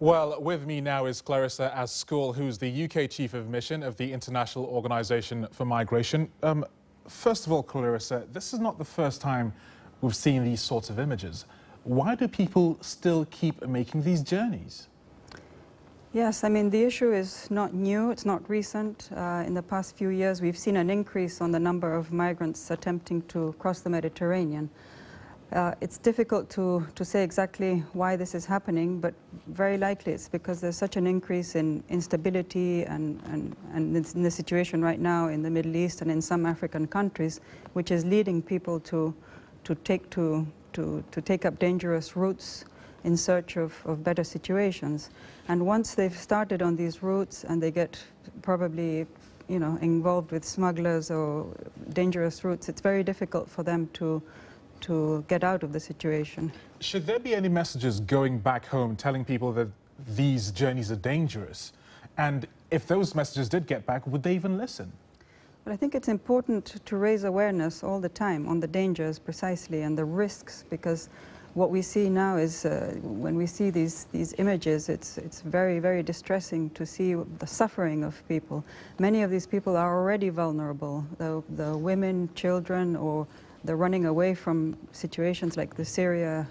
Well, with me now is Clarissa Azkoul, who's the UK Chief of Mission of the International Organization for Migration. Um, first of all, Clarissa, this is not the first time we've seen these sorts of images. Why do people still keep making these journeys? Yes, I mean, the issue is not new, it's not recent. Uh, in the past few years, we've seen an increase on the number of migrants attempting to cross the Mediterranean. Uh, it's difficult to, to say exactly why this is happening, but very likely it's because there's such an increase in instability and, and, and in the situation right now in the Middle East and in some African countries, which is leading people to, to, take, to, to, to take up dangerous routes in search of, of better situations. And once they've started on these routes and they get probably you know, involved with smugglers or dangerous routes, it's very difficult for them to to get out of the situation. Should there be any messages going back home telling people that these journeys are dangerous? And if those messages did get back, would they even listen? But I think it's important to raise awareness all the time on the dangers precisely and the risks because what we see now is uh, when we see these, these images, it's, it's very, very distressing to see the suffering of people. Many of these people are already vulnerable, the, the women, children, or the running away from situations like the Syria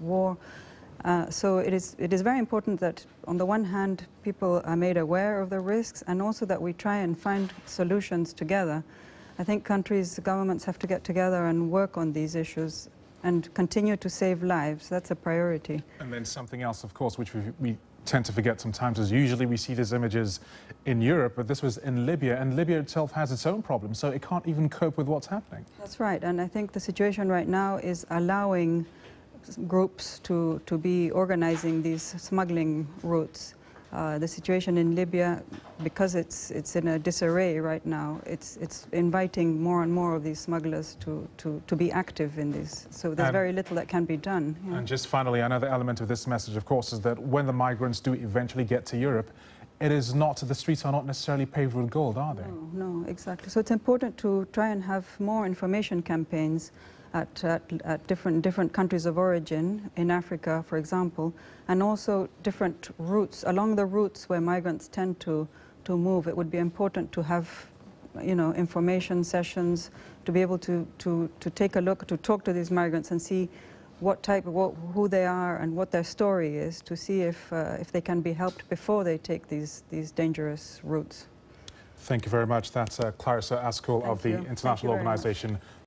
war. Uh, so it is, it is very important that, on the one hand, people are made aware of the risks and also that we try and find solutions together. I think countries, governments have to get together and work on these issues and continue to save lives. That's a priority. And then something else, of course, which we, we tend to forget sometimes is usually we see these images in Europe, but this was in Libya, and Libya itself has its own problems, so it can't even cope with what's happening. That's right, and I think the situation right now is allowing groups to, to be organizing these smuggling routes. Uh, the situation in Libya, because it's, it's in a disarray right now, it's, it's inviting more and more of these smugglers to, to, to be active in this. So there's very little that can be done. Yeah. And just finally, another element of this message, of course, is that when the migrants do eventually get to Europe, it is not, the streets are not necessarily paved with gold, are they? No, no, exactly. So it's important to try and have more information campaigns at, at, at, different, different countries of origin, in Africa, for example, and also different routes. Along the routes where migrants tend to, to move, it would be important to have you know, information sessions, to be able to, to, to take a look, to talk to these migrants and see what type, what, who they are and what their story is, to see if, uh, if they can be helped before they take these, these dangerous routes. Thank you very much. That's uh, Clarissa Azkoul of the International Organization